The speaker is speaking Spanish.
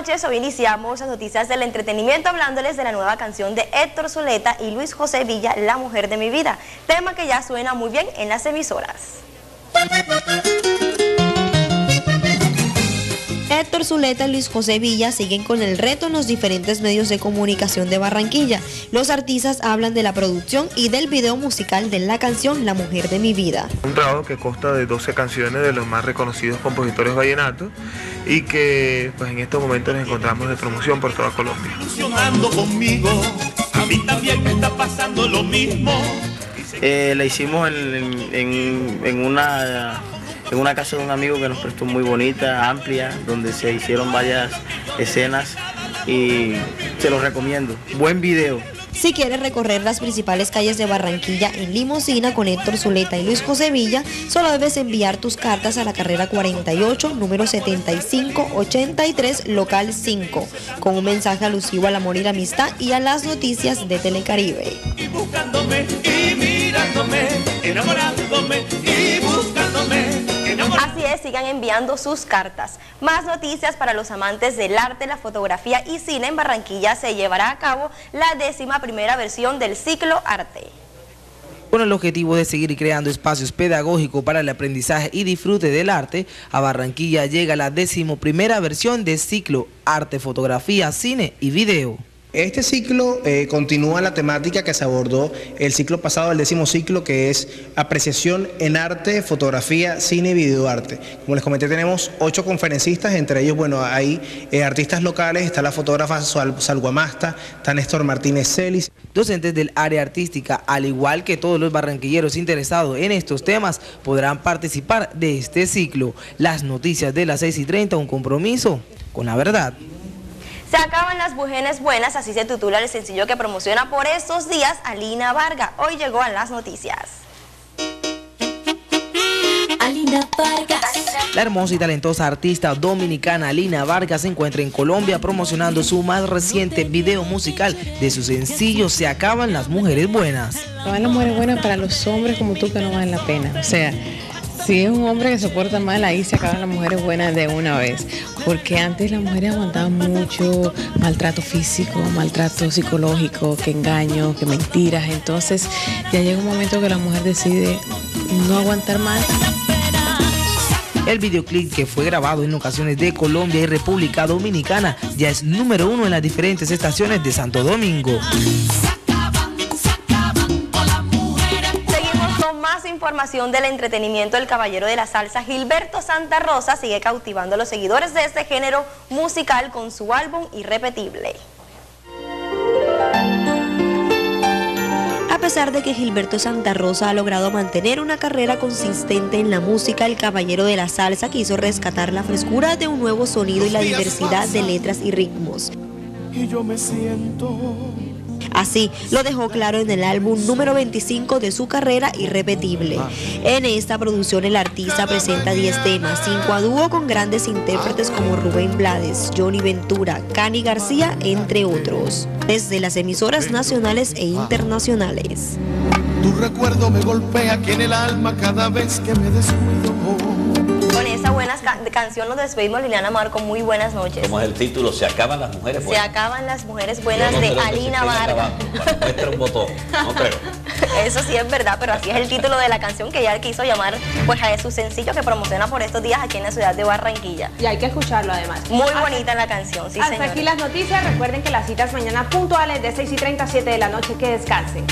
noches, hoy iniciamos las noticias del entretenimiento hablándoles de la nueva canción de Héctor Zuleta y Luis José Villa, La Mujer de mi Vida, tema que ya suena muy bien en las emisoras. Héctor Zuleta y Luis José Villa siguen con el reto en los diferentes medios de comunicación de Barranquilla. Los artistas hablan de la producción y del video musical de la canción La Mujer de mi Vida. Un trabajo que consta de 12 canciones de los más reconocidos compositores vallenatos y que pues en estos momentos nos encontramos de promoción por toda Colombia. conmigo, a mí también me está pasando lo mismo. Eh, la hicimos en una en una casa de un amigo que nos prestó muy bonita, amplia, donde se hicieron varias escenas y se los recomiendo. Buen video. Si quieres recorrer las principales calles de Barranquilla en limosina con Héctor Zuleta y Luis José solo debes enviar tus cartas a la carrera 48, número 7583, local 5, con un mensaje alusivo al amor y la amistad y a las noticias de Telecaribe. Y buscándome y mirándome, enamorándome. Así es, sigan enviando sus cartas. Más noticias para los amantes del arte, la fotografía y cine en Barranquilla se llevará a cabo la décima primera versión del ciclo Arte. Con el objetivo de seguir creando espacios pedagógicos para el aprendizaje y disfrute del arte, a Barranquilla llega la décimo primera versión del ciclo Arte, Fotografía, Cine y Video. Este ciclo eh, continúa la temática que se abordó el ciclo pasado, el décimo ciclo, que es apreciación en arte, fotografía, cine y videoarte. Como les comenté, tenemos ocho conferencistas, entre ellos, bueno, hay eh, artistas locales, está la fotógrafa Salguamasta, está Néstor Martínez Celis. Docentes del área artística, al igual que todos los barranquilleros interesados en estos temas, podrán participar de este ciclo. Las noticias de las 6 y 30, un compromiso con la verdad. Se acaban las mujeres buenas, así se titula el sencillo que promociona por estos días Alina Varga. Hoy llegó a las noticias. Alina Vargas. La hermosa y talentosa artista dominicana Alina Vargas se encuentra en Colombia promocionando su más reciente video musical de su sencillo Se acaban las mujeres buenas. Se acaban las mujeres buenas para los hombres como tú que no valen la pena. O sea, si es un hombre que se porta mal, ahí se acaban las mujeres buenas de una vez. Porque antes las mujeres aguantaban mucho maltrato físico, maltrato psicológico, que engaño, que mentiras. Entonces ya llega un momento que la mujer decide no aguantar más. El videoclip que fue grabado en ocasiones de Colombia y República Dominicana ya es número uno en las diferentes estaciones de Santo Domingo. Información del entretenimiento, el caballero de la salsa Gilberto Santa Rosa sigue cautivando a los seguidores de este género musical con su álbum Irrepetible. A pesar de que Gilberto Santa Rosa ha logrado mantener una carrera consistente en la música, el caballero de la salsa quiso rescatar la frescura de un nuevo sonido y la diversidad de letras y ritmos. Y yo me siento Así lo dejó claro en el álbum número 25 de su carrera Irrepetible. En esta producción el artista presenta 10 temas, 5 a dúo con grandes intérpretes como Rubén Blades, Johnny Ventura, Cani García, entre otros, desde las emisoras nacionales e internacionales. Tu recuerdo me golpea aquí en el alma cada vez que me descuido buena canción nos despedimos, Liliana Marco. Muy buenas noches. Como es el título, Se acaban las mujeres buenas. Se acaban las mujeres buenas de Alina Vargas. un botón, no creo. Eso sí es verdad, pero así es el título de la canción que ella quiso llamar pues a su sencillo que promociona por estos días aquí en la ciudad de Barranquilla. Y hay que escucharlo además. Muy bonita la canción, sí Hasta aquí las noticias. Recuerden que las citas mañana puntuales de 6 y 37 de la noche. Que descansen.